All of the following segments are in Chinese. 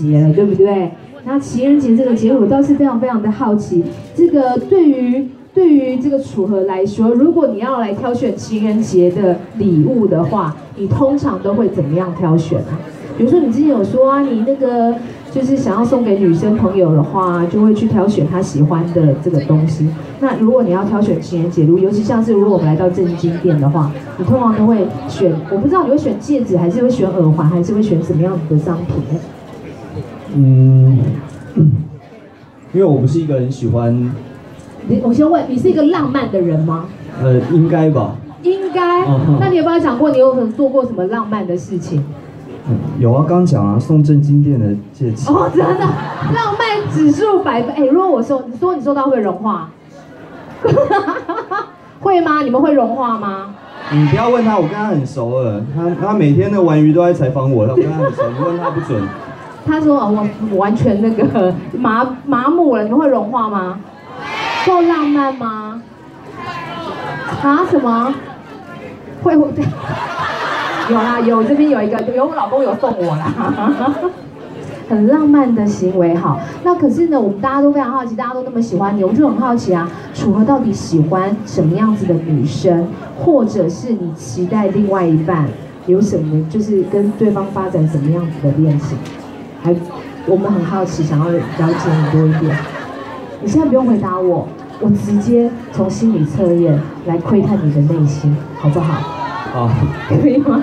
节了，对不对？那情人节这个节，我倒是非常非常的好奇，这个对于对于这个楚河来说，如果你要来挑选情人节的礼物的话，你通常都会怎么样挑选啊？比如说你之前有说啊，你那个就是想要送给女生朋友的话，就会去挑选她喜欢的这个东西。那如果你要挑选情人节礼物，尤其像是如果我们来到正经店的话，你通常都会选，我不知道你会选戒指，还是会选耳环，还是会选什么样子的商品？嗯，因为我不是一个很喜欢，你我先问，你是一个浪漫的人吗？呃，应该吧，应该嗯。那你有没有想过，你有可能做过什么浪漫的事情？嗯有啊，刚讲啊，送正经店的戒指，哦，真的，浪漫指数百分。哎，如果我收，你说你收到会融化？会吗？你们会融化吗？你不要问他，我跟他很熟了，他他每天的玩鱼都在采访我，他跟他很熟，你问他不准。他说，我完全那个 麻麻木了，你们会融化吗？够浪漫吗？啊？什么？会会？有啦，有这边有一个，有我老公有送我啦，很浪漫的行为。好，那可是呢，我们大家都非常好奇，大家都那么喜欢你，我就很好奇啊，楚河到底喜欢什么样子的女生，或者是你期待另外一半有什么，就是跟对方发展什么样子的恋情？还我们很好奇，想要了解你多一点。你现在不用回答我，我直接从心理测验来窥探你的内心，好不好？好可以吗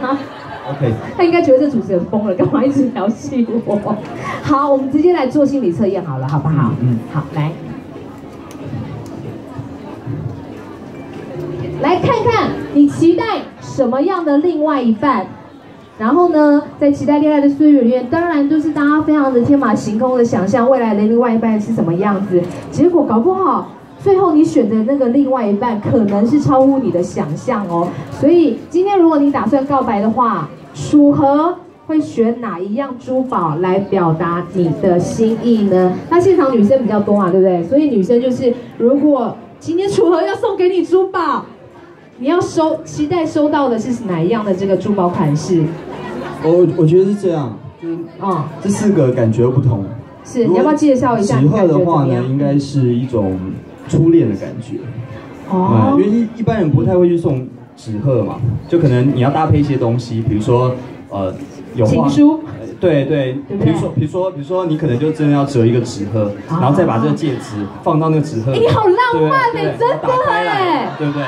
？，OK，他应该觉得这主持人疯了，干嘛一直调戏我？好，我们直接来做心理测验好了，好不好？嗯好，来，来看看你期待什么样的另外一半。然后呢，在期待恋爱的岁月里面，当然就是大家非常的天马行空的想象未来的另外一半是什么样子。结果搞不好，最后你选的那个另外一半可能是超乎你的想象哦。所以今天如果你打算告白的话，楚河会选哪一样珠宝来表达你的心意呢？那现场女生比较多嘛，对不对？所以女生就是，如果今天楚河要送给你珠宝，你要收期待收到的是哪一样的这个珠宝款式？我我觉得是这样，就是啊，这四个感觉不同。是，你要不要介绍一下？纸鹤的话呢？应该是一种初恋的感觉。哦嗯，因为一一般人不太会去送纸鹤嘛，就可能你要搭配一些东西，比如说呃有画情书呃对对，比如说比如说比如说你可能就真的要折一个纸鹤，然后再把这个戒指放到那个纸鹤你好浪漫对对哎真的哎对不对？